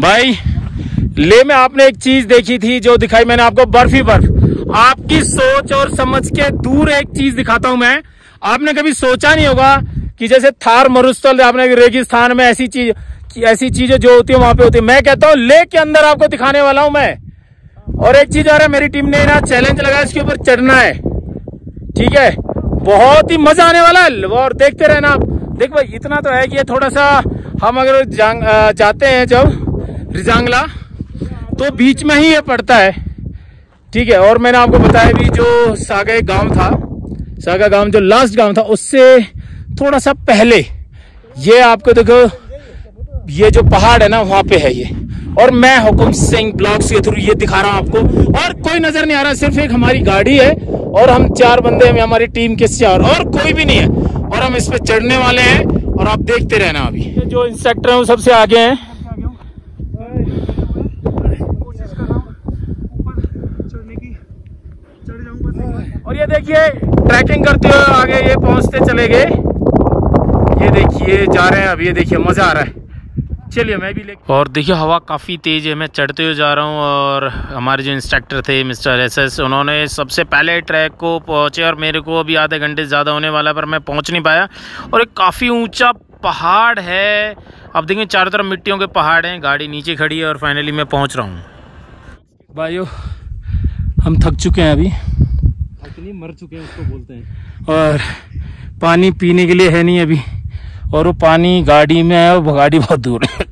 भाई, ले में आपने एक चीज़ देखी थी जो दिखाई, मैंने आपको बर्फ़ ही बर्फ़। आपकी सोच और समझ के दूर एक चीज़ दिखाता हूँ मैं। आपने कभी सोचा नहीं होगा कि जैसे थार मरुस्थल, आपने रेगिस्तान में ऐसी चीज़, ऐसी चीज़ें जो होती है वहाँ पे होती है। मैं कहता हूँ, ले के अंदर आपको दिखाने वाला हूँ मैं। और एक चीज़ रहा है, मेरी टीम ने ना चैलेंज लगाया, इसके ऊपर चढ़ना है। ठीक है? बहुत ही मज़ा आने वाला है। और देखते रहना आप। देख भाई, इतना तो है कि थोड़ा सा हम अगर जाते हैं जब रिजांगला। तो बीच में ही ये पड़ता है। ठीक है, और मैंने आपको बताया भी जो सागा गाँव था, सागा गाँव जो लास्ट गाँव था, उससे थोड़ा सा पहले, ये आपको देखो, ये जो पहाड़ है ना, वहाँ पे है ये। और मैं हुकुम सिंह ब्लॉग्स के थ्रू ये दिखा रहा हूँ आपको। और कोई नज़र नहीं आ रहा, सिर्फ़ एक हमारी गाड़ी है, और हम चार बंदे हैं, हमारी टीम के चार और कोई भी नहीं है। और हम इस पे चढ़ने वाले हैं, और आप देखते रहना अभी। जो इंस्ट्रक्टर है, वो सबसे आगे हैं और ये देखिए ट्रैकिंग करते हुए आगे ये पहुँचते चले गए। ये देखिए जा रहे हैं अब ये देखिए मज़ा आ रहा है। चलिए मैं भी ले और देखिए हवा काफ़ी तेज़ है मैं चढ़ते हुए जा रहा हूँ और हमारे जो इंस्ट्रक्टर थे मिस्टर एस एस उन्होंने सबसे पहले ट्रैक को पहुँचे और मेरे को अभी आधे घंटे ज़्यादा होने वाला पर मैं पहुँच नहीं पाया। और एक काफ़ी ऊँचा पहाड़ है। अब देखिए चारों तरफ़ मिट्टियों के पहाड़ हैं गाड़ी नीचे खड़ी है और फाइनली मैं पहुँच रहा हूँ। भाइयों हम थक चुके हैं अभी। मर चुके हैं उसको बोलते हैं। और पानी पीने के लिए है नहीं अभी। और वो पानी गाड़ी में है और गाड़ी बहुत दूर है।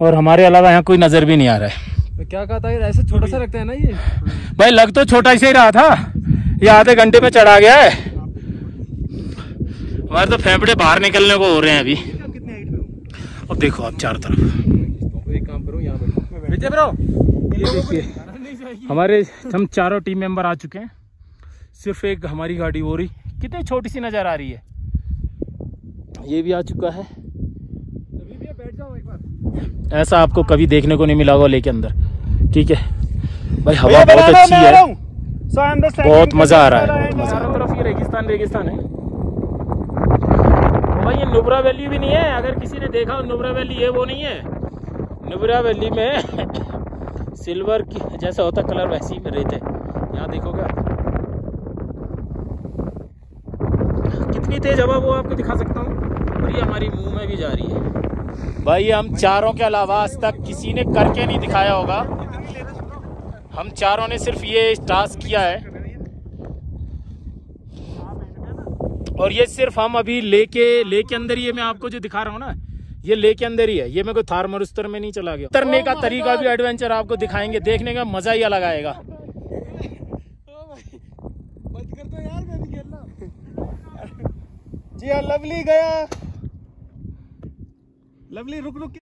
और हमारे अलावा यहाँ कोई नज़र भी नहीं आ रहा है। क्या कहा था ऐसे छोटा सा लगता है ना ये? भाई लग तो छोटा ही रहा था। ये आधे घंटे में चढ़ा गया है। हमारे तो फेफड़े बाहर निकलने को हो रहे हैं अभी। अब देखो आप चारों तरफ़। एक काम करो यहाँ ये देखिए। हमारे हम चारों टीम मेंबर आ चुके हैं। सिर्फ़ एक हमारी गाड़ी हो रही। कितनी छोटी सी नज़र आ रही है? ये भी आ चुका है। बैठ जाओ एक बार। ऐसा आपको कभी देखने को नहीं मिला होगा लेके अंदर। ठीक है? भाई हवा बहुत अच्छी है। बहुत मज़ा आ रहा है ये रेगिस्तान रेगिस्तान है। भाई ये नुब्रा वैली भी नहीं है। अगर किसी ने देखा नुब्रा वैली है वो नहीं है। नुब्रा वैली में सिल्वर की जैसा होता कलर वैसी में रहते यहाँ देखोगे आप। कितनी तेज हवा वो आपको दिखा सकता हूँ। और ये हमारी मुँह में भी जा रही है। भाई, हम चारों के अलावा आज तक किसी ने करके नहीं दिखाया होगा। हम चारों ने सिर्फ़ ये टास्क किया है। और ये सिर्फ़ हम अभी लेके लेके अंदर ये मैं आपको जो दिखा रहा हूँ ना ये लेके अंदर ही है। ये मेरे को थार मरुस्तर में नहीं चला गया। उतरने का तरीका भी एडवेंचर आपको दिखाएँगे। देखने का मज़ा ही अलग आएगा। जी हाँ लवली गया। लवली रुक रुक।